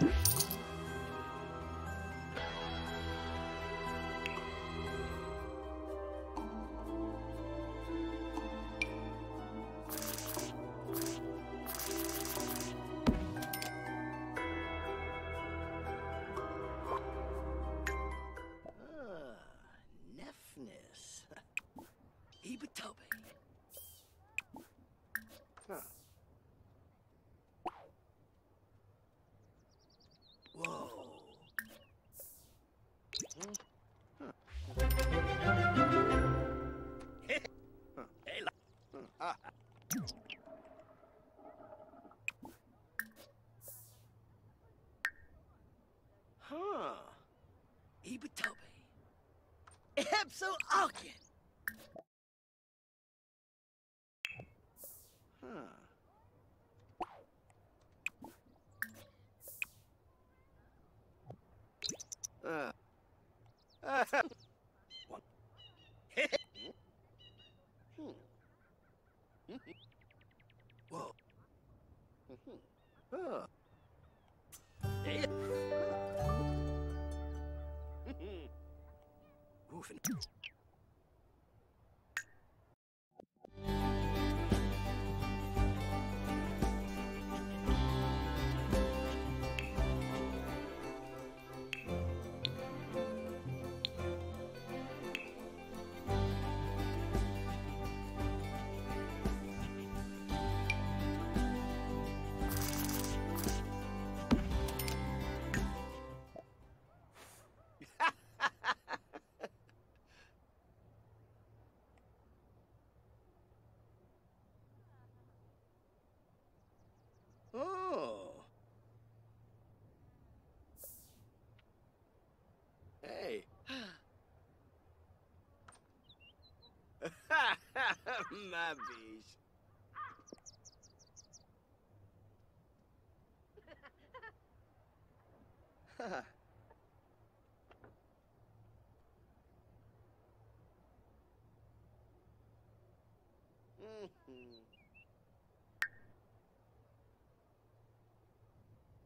Yeah. So awkward. Huh. Woofing. My mm-hmm.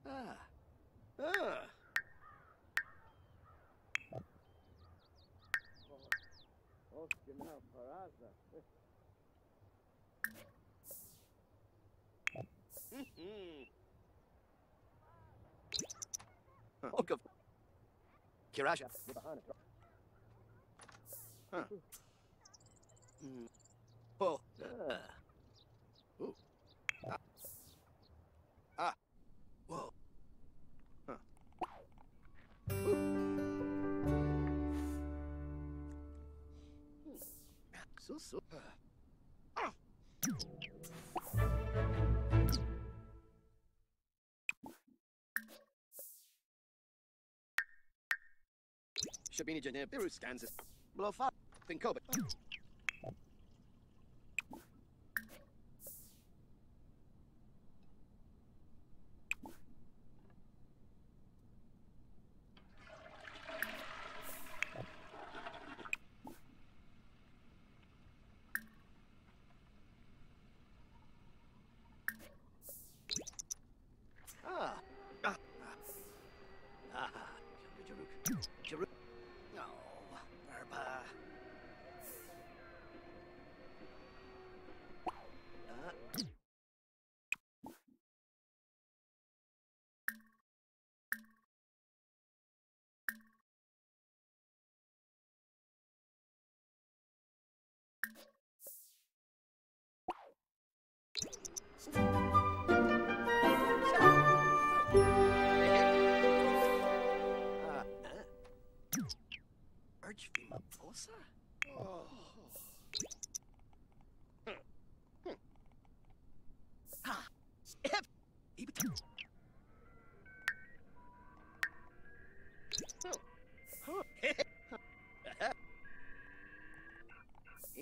Ah. Ah. Oh, genau, Parasa. Okay. Kirasha. Huh. Mm. Oh. Ah. Ooh. Ah. Ah. Whoa. Huh. Ooh. So so. Ah. Shabini Janir Biru stands as Blofa Finkobit.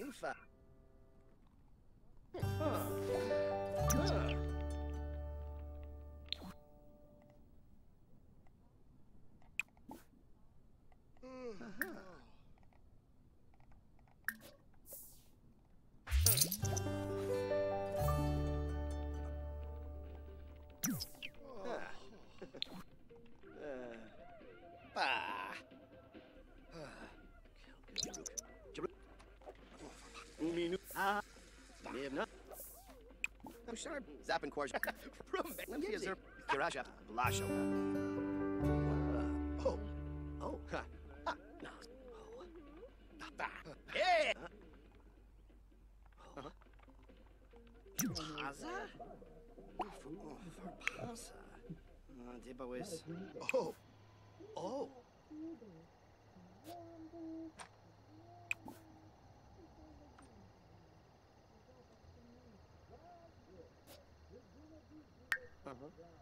Archvimosa? Oh. I'm sure Zappin Korj. Limfia Zer. Kirasha. Blasho. Oh. Oh. Ha. Ah. No. Oh. Ah. Uh-huh. Paza? Oh, for, oh. Uh. Oh. Oh. Uh-huh.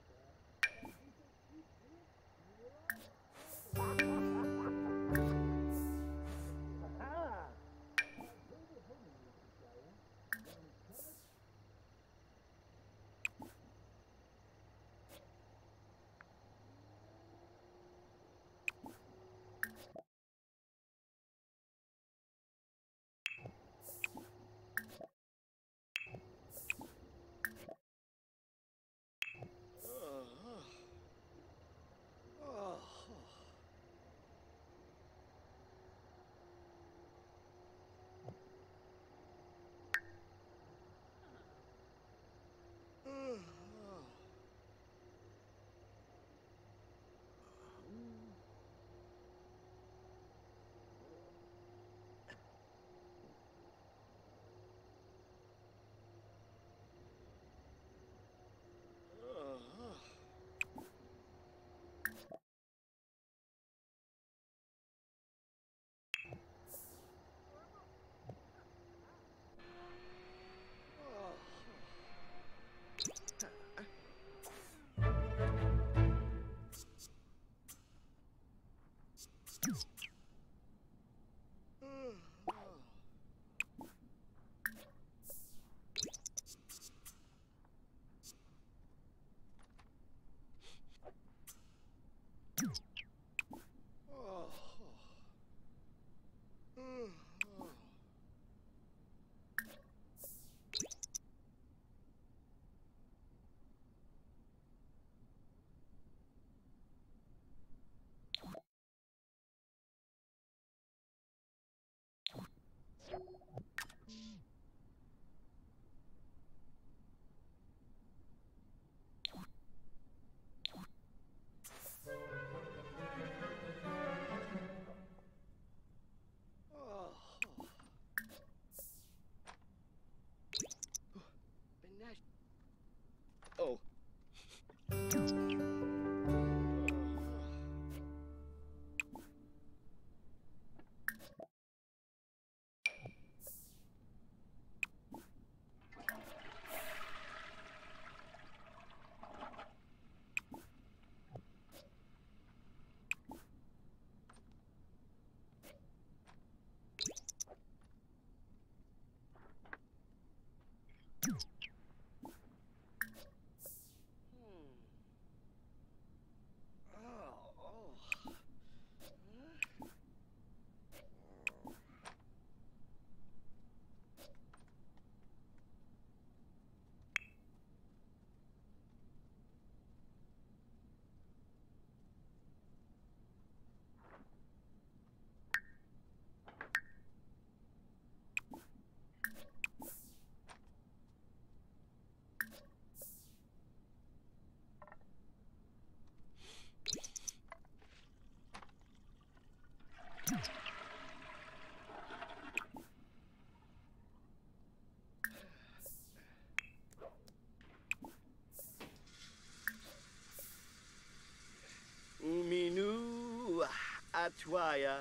Uminu atwaya.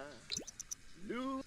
Lu.